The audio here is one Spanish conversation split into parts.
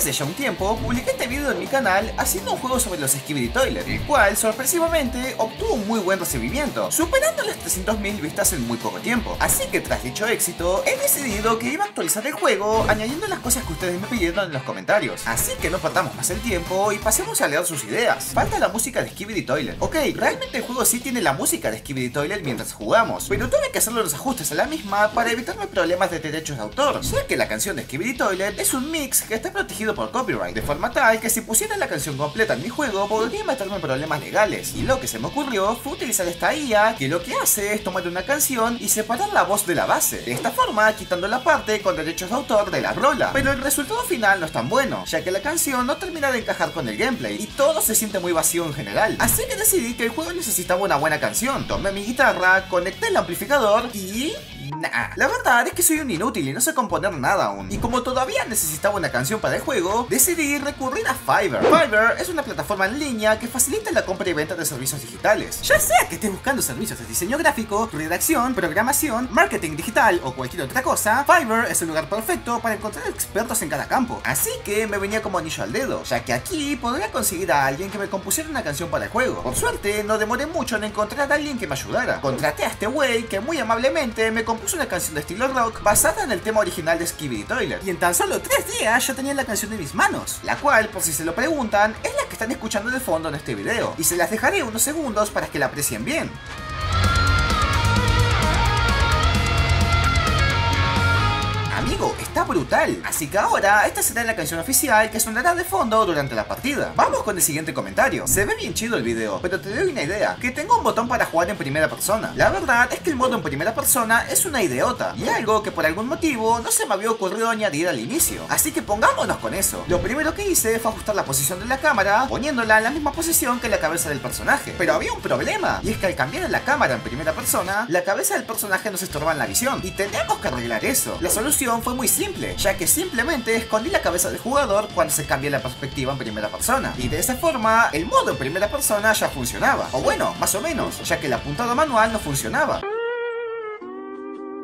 Hace ya un tiempo publiqué este video en mi canal haciendo un juego sobre los Skibidi Toilet, el cual sorpresivamente obtuvo un muy buen recibimiento, superando las 300.000 vistas en muy poco tiempo. Así que tras dicho éxito, he decidido que iba a actualizar el juego añadiendo las cosas que ustedes me pidieron en los comentarios. Así que no perdamos más el tiempo y pasemos a leer sus ideas. Falta la música de Skibidi Toilet. Ok, realmente el juego sí tiene la música de Skibidi Toilet mientras jugamos, pero tuve que hacerle los ajustes a la misma para evitarme problemas de derechos de autor, ya que la canción de Skibidi Toilet es un mix que está protegido por copyright, de forma tal que si pusiera la canción completa en mi juego podría meterme en problemas legales, y lo que se me ocurrió fue utilizar esta IA que lo que hace es tomar una canción y separar la voz de la base, de esta forma quitando la parte con derechos de autor de la rola, pero el resultado final no es tan bueno, ya que la canción no termina de encajar con el gameplay y todo se siente muy vacío en general, así que decidí que el juego necesitaba una buena canción, tomé mi guitarra, conecté el amplificador y Nah, la verdad es que soy un inútil y no sé componer nada aún. Y como todavía necesitaba una canción para el juego, decidí recurrir a Fiverr. Fiverr es una plataforma en línea que facilita la compra y venta de servicios digitales. Ya sea que estés buscando servicios de diseño gráfico, redacción, programación, marketing digital o cualquier otra cosa, Fiverr es el lugar perfecto para encontrar expertos en cada campo. Así que me venía como anillo al dedo, ya que aquí podría conseguir a alguien que me compusiera una canción para el juego. Por suerte, no demoré mucho en encontrar a alguien que me ayudara. Contraté a este wey que muy amablemente me compuso una canción de estilo rock basada en el tema original de Skibidi Toilet. Y en tan solo 3 días ya tenía la canción en mis manos, la cual, por si se lo preguntan, es la que están escuchando de fondo en este video. Y se las dejaré unos segundos para que la aprecien bien. Brutal. Así que ahora, esta será la canción oficial que sonará de fondo durante la partida. Vamos con el siguiente comentario. Se ve bien chido el video, pero te doy una idea, que tengo un botón para jugar en primera persona. La verdad es que el modo en primera persona es una idiota, y algo que por algún motivo no se me había ocurrido añadir al inicio. Así que pongámonos con eso. Lo primero que hice fue ajustar la posición de la cámara, poniéndola en la misma posición que la cabeza del personaje. Pero había un problema, y es que al cambiar la cámara en primera persona, la cabeza del personaje nos estorba en la visión, y tenemos que arreglar eso. La solución fue muy simple, ya que simplemente escondí la cabeza del jugador cuando se cambia la perspectiva en primera persona. Y de esa forma, el modo en primera persona ya funcionaba. O bueno, más o menos, ya que el apuntado manual no funcionaba.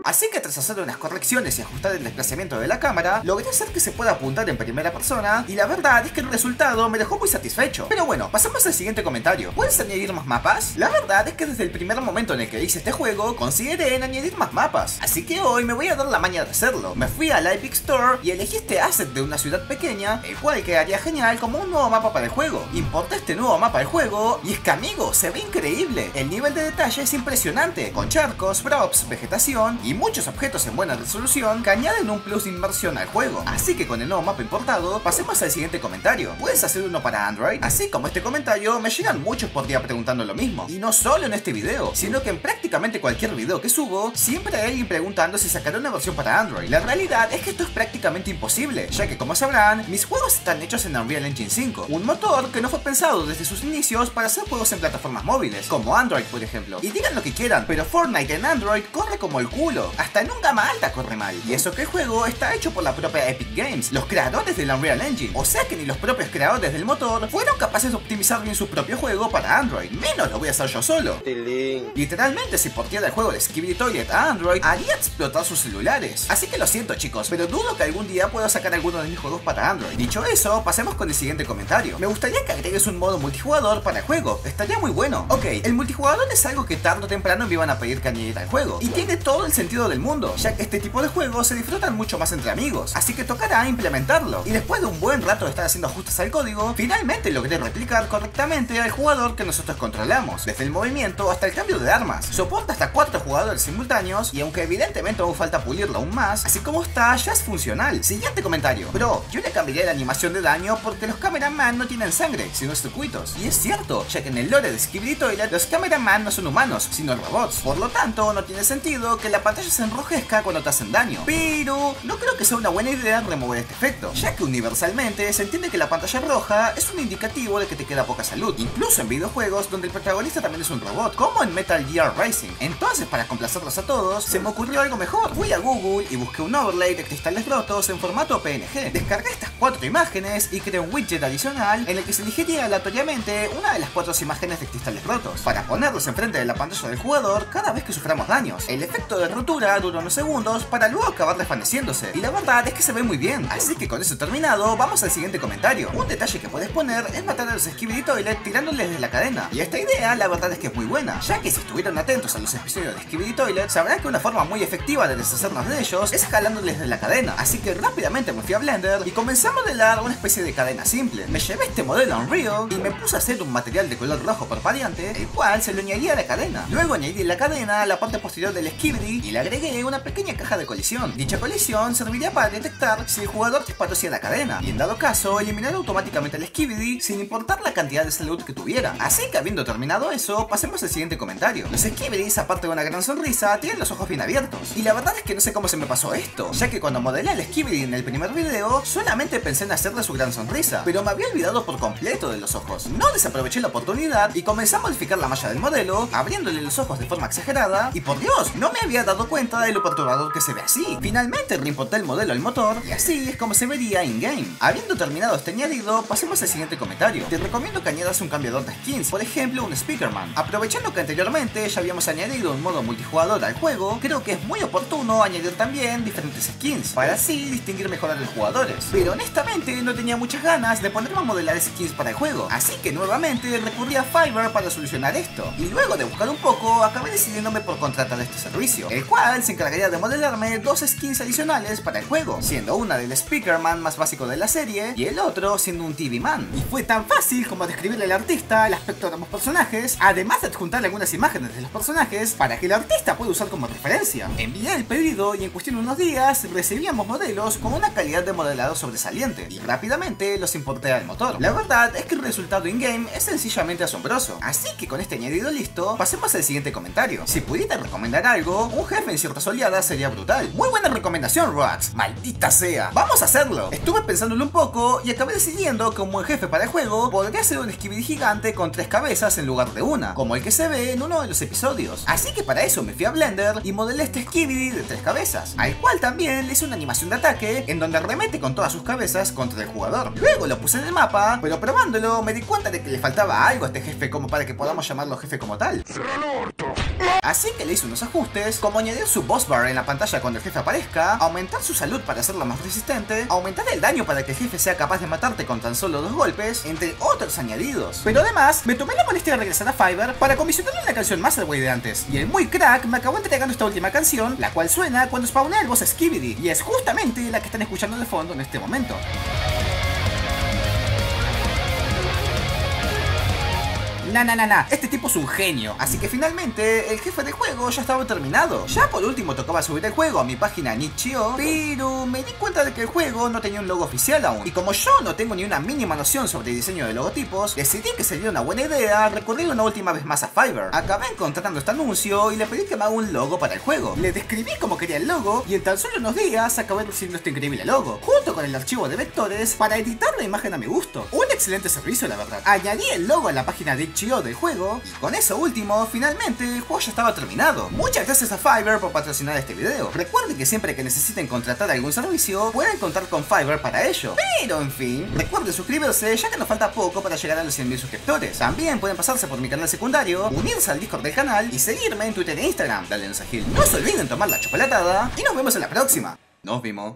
Así que tras hacer unas correcciones y ajustar el desplazamiento de la cámara, logré hacer que se pueda apuntar en primera persona y la verdad es que el resultado me dejó muy satisfecho. Pero bueno, pasamos al siguiente comentario. ¿Puedes añadir más mapas? La verdad es que desde el primer momento en el que hice este juego, consideré en añadir más mapas. Así que hoy me voy a dar la maña de hacerlo. Me fui a la Epic Store y elegí este asset de una ciudad pequeña, el cual quedaría genial como un nuevo mapa para el juego. Importé este nuevo mapa al juego y es que amigo, se ve increíble. El nivel de detalle es impresionante, con charcos, props, vegetación y muchos objetos en buena resolución que añaden un plus de inmersión al juego. Así que con el nuevo mapa importado, pasemos al siguiente comentario. ¿Puedes hacer uno para Android? Así como este comentario, me llegan muchos por día preguntando lo mismo. Y no solo en este video, sino que en prácticamente cualquier video que subo, siempre hay alguien preguntando si sacaré una versión para Android. La realidad es que esto es prácticamente imposible, ya que como sabrán, mis juegos están hechos en Unreal Engine 5, un motor que no fue pensado desde sus inicios para hacer juegos en plataformas móviles, como Android por ejemplo. Y digan lo que quieran, pero Fortnite en Android corre como el culo. Hasta en un gama alta corre mal. Y eso que el juego está hecho por la propia Epic Games, los creadores del Unreal Engine. O sea que ni los propios creadores del motor fueron capaces de optimizar bien su propio juego para Android. Menos lo voy a hacer yo solo. Literalmente, si portiera el juego de Skibidi Toilet a Android, haría explotar sus celulares. Así que lo siento chicos, pero dudo que algún día pueda sacar alguno de mis juegos para Android. Dicho eso, pasemos con el siguiente comentario. Me gustaría que agregues un modo multijugador para el juego. Estaría muy bueno. Ok, el multijugador es algo que tarde o temprano me iban a pedir que añadiera al juego. Y tiene todo el sentido del mundo, ya que este tipo de juegos se disfrutan mucho más entre amigos, así que tocará implementarlo. Y después de un buen rato de estar haciendo ajustes al código, finalmente logré replicar correctamente al jugador que nosotros controlamos, desde el movimiento hasta el cambio de armas. Soporta hasta 4 jugadores simultáneos y aunque evidentemente aún falta pulirlo aún más, así como está, ya es funcional. Siguiente comentario. Bro, yo le cambiaría la animación de daño porque los cameraman no tienen sangre, sino circuitos. Y es cierto, ya que en el lore de Skibidi Toilet, los cameraman no son humanos, sino robots. Por lo tanto, no tiene sentido que la pantalla se enrojezca cuando te hacen daño. Pero no creo que sea una buena idea remover este efecto, ya que universalmente se entiende que la pantalla roja es un indicativo de que te queda poca salud, incluso en videojuegos donde el protagonista también es un robot, como en Metal Gear Racing. Entonces, para complacerlos a todos, se me ocurrió algo mejor. Fui a Google y busqué un overlay de cristales rotos en formato PNG. Descargué estas cuatro imágenes y creé un widget adicional en el que se elegiría aleatoriamente una de las cuatro imágenes de cristales rotos, para ponerlos enfrente de la pantalla del jugador cada vez que suframos daños. El efecto de rotura dura unos segundos para luego acabar desvaneciéndose. Y la verdad es que se ve muy bien. Así que con eso terminado, vamos al siguiente comentario. Un detalle que puedes poner es matar a los Skibidi Toilet tirándoles de la cadena. Y esta idea la verdad es que es muy buena, ya que si estuvieron atentos a los episodios de Skibidi Toilet, sabrán que una forma muy efectiva de deshacernos de ellos es jalándoles de la cadena. Así que rápidamente me fui a Blender y comencé a modelar una especie de cadena simple. Me llevé este modelo a Unreal y me puse a hacer un material de color rojo parpadeante, el cual se lo añadía a la cadena. Luego añadí la cadena a la parte posterior del Skibidi y le agregué una pequeña caja de colisión. Dicha colisión serviría para detectar si el jugador disparó hacia la cadena y en dado caso eliminar automáticamente el Skibidi sin importar la cantidad de salud que tuviera. Así que habiendo terminado eso, pasemos al siguiente comentario. Los Skibidis, aparte de una gran sonrisa, tienen los ojos bien abiertos. Y la verdad es que no sé cómo se me pasó esto, ya que cuando modelé al Skibidi en el primer video, solamente pensé en hacerle su gran sonrisa, pero me había olvidado por completo de los ojos. No desaproveché la oportunidad y comencé a modificar la malla del modelo, abriéndole los ojos de forma exagerada, y por Dios, no me había dado cuenta de lo perturbador que se ve así. Finalmente reimporté el modelo al motor, y así es como se vería in-game. Habiendo terminado este añadido, pasemos al siguiente comentario. Te recomiendo que añadas un cambiador de skins, por ejemplo un Speakerman. Aprovechando que anteriormente ya habíamos añadido un modo multijugador al juego, creo que es muy oportuno añadir también diferentes skins, para así distinguir mejor a los jugadores. Pero honestamente no tenía muchas ganas de ponerme a modelar skins para el juego, así que nuevamente recurrí a Fiverr para solucionar esto. Y luego de buscar un poco, acabé decidiéndome por contratar este servicio, el cual se encargaría de modelarme dos skins adicionales para el juego, siendo una del Speakerman más básico de la serie y el otro siendo un TV Man. Y fue tan fácil como describirle al artista el aspecto de ambos personajes, además de adjuntarle algunas imágenes de los personajes para que el artista pueda usar como referencia. Envié el pedido y en cuestión de unos días recibíamos modelos con una calidad de modelado sobresaliente y rápidamente los importé al motor. La verdad es que el resultado in-game es sencillamente asombroso, así que con este añadido listo, pasemos al siguiente comentario. Si pudiera recomendar algo, un jefe en ciertas oleadas sería brutal. Muy buena recomendación, Roax, maldita sea. Vamos a hacerlo. Estuve pensándolo un poco y acabé decidiendo que un buen jefe para el juego podría ser un Skibidi gigante con tres cabezas en lugar de una, como el que se ve en uno de los episodios. Así que para eso me fui a Blender y modelé este Skibidi de tres cabezas, al cual también le hice una animación de ataque en donde arremete con todas sus cabezas contra el jugador. Luego lo puse en el mapa, pero probándolo me di cuenta de que le faltaba algo a este jefe como para que podamos llamarlo jefe como tal. Así que le hice unos ajustes, como añadir su boss bar en la pantalla cuando el jefe aparezca, aumentar su salud para hacerlo más resistente, aumentar el daño para que el jefe sea capaz de matarte con tan solo dos golpes, entre otros añadidos. Pero además, me tomé la molestia de regresar a Fiverr para comisionarle una canción güey de antes, y el muy crack me acabó entregando esta última canción, la cual suena cuando spawnea el boss Skibidi, y es justamente la que están escuchando de fondo en este momento. Na, na, este tipo es un genio. Así que finalmente el jefe de juego ya estaba terminado. Ya por último tocaba subir el juego a mi página Nichio, pero me di cuenta de que el juego no tenía un logo oficial aún. Y como yo no tengo ni una mínima noción sobre el diseño de logotipos, decidí que sería una buena idea recurrir una última vez más a Fiverr. Acabé encontrando este anuncio y le pedí que me haga un logo para el juego. Le describí como quería el logo y en tan solo unos días acabé recibiendo este increíble logo, junto con el archivo de vectores para editar la imagen a mi gusto. Un excelente servicio la verdad. Añadí el logo a la página de Del juego, y con eso último, finalmente el juego ya estaba terminado. Muchas gracias a Fiverr por patrocinar este video. Recuerden que siempre que necesiten contratar algún servicio, pueden contar con Fiverr para ello. Pero en fin, recuerden suscribirse ya que nos falta poco para llegar a los 100.000 suscriptores. También pueden pasarse por mi canal secundario, unirse al Discord del canal y seguirme en Twitter e Instagram. Dale un Gil. No se olviden tomar la chocolatada y nos vemos en la próxima. Nos vemos.